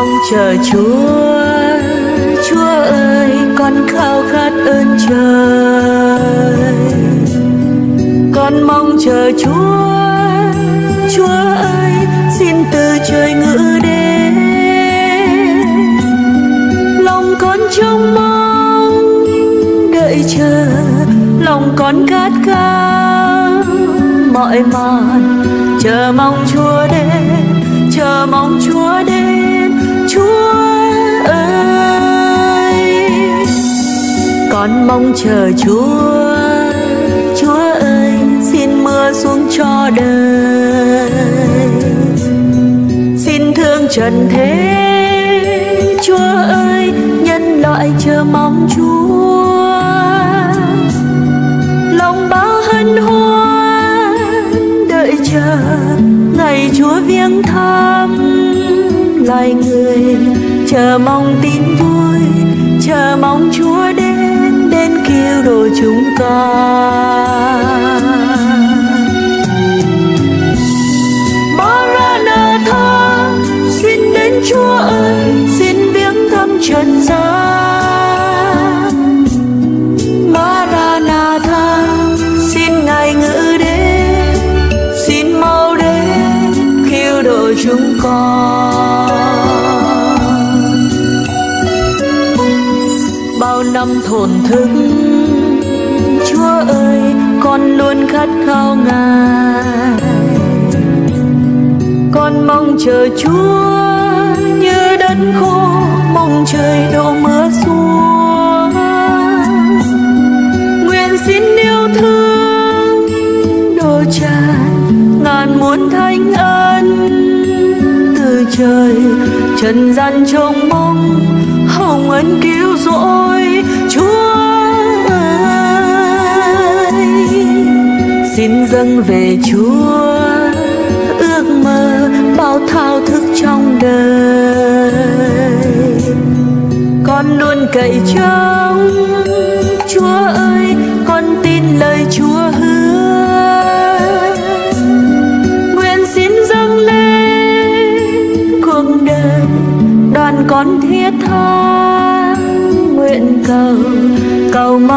mong chờ Chúa. Chúa ơi, con khao khát ơn trời. Con mong chờ Chúa. Chúa ơi, xin từ trời ngự đến. Lòng con trông mong đợi chờ. Lòng con khát khao mỏi mòn chờ mong Chúa đến, chờ mong Chúa đến. Chúa ơi. Con mong chờ Chúa. Chúa ơi, xin mưa xuống cho đời. Xin thương trần thế. Chúa ơi, nhân loại chờ mong Chúa. Lòng bao hân hoan, đợi chờ ngày Chúa viếng thăm loài người. Chờ mong tin vui, chờ mong Chúa đến đến cứu độ chúng con. Xin đến Chúa năm thổn thức. Chúa ơi, con luôn khát khao ngài. Con mong chờ Chúa như đất khô, mong trời đổ mưa xuống. Nguyện xin yêu thương đồ tràn ngàn muôn thánh ân từ trời, trần gian trông mong hồng ân cứu rỗi Chúa ơi. Xin dâng về Chúa ước mơ bao thao thức trong đời. Con luôn cậy trông Chúa ơi, con tin lời Chúa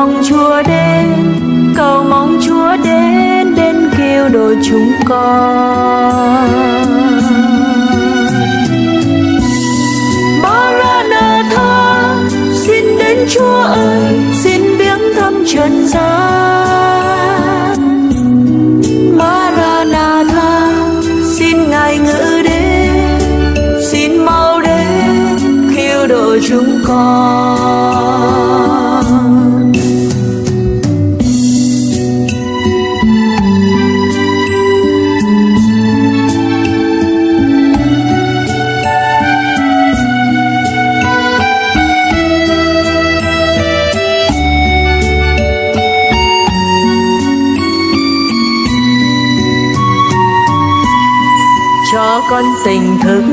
mong Chúa đến, cầu mong Chúa đến đến kêu đồ chúng con. Maranatha xin đến Chúa ơi, xin viếng thăm trần gian. Maranatha xin ngài ngự đến, xin mau đến, kêu đồ chúng con. Cho con tỉnh thức.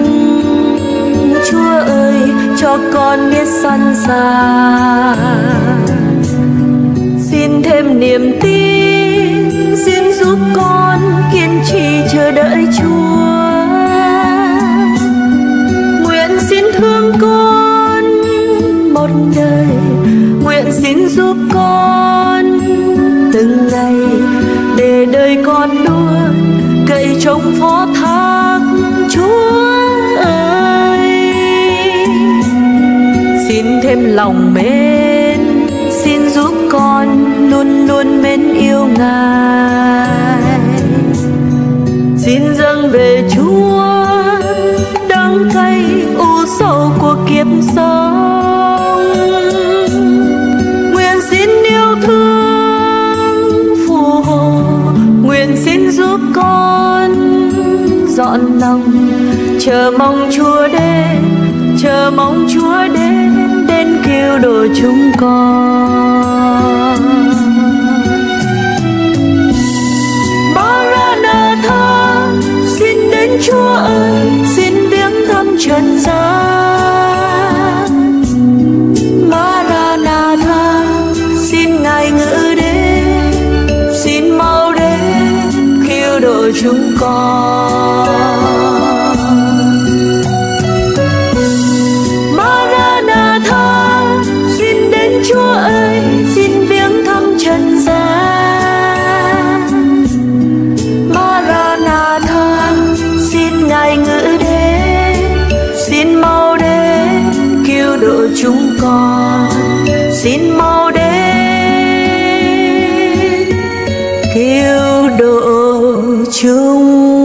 Chúa ơi, cho con biết sẵn sàng. Xin thêm niềm tin, xin giúp con kiên trì chờ đợi Chúa. Nguyện xin thương con một đời. Nguyện xin giúp con từng ngày để đời con luôn cậy trông phó thác. Thêm lòng mến. Xin giúp con luôn luôn mến yêu ngài. Xin dâng về Chúa đắng cay u sầu của kiếp sống. Nguyện xin yêu thương, phù hộ. Nguyện xin giúp con dọn lòng. Chờ mong Chúa đến, chờ mong Chúa đến đến cứu độ chúng con. con xin mau đến. Cứu độ chúng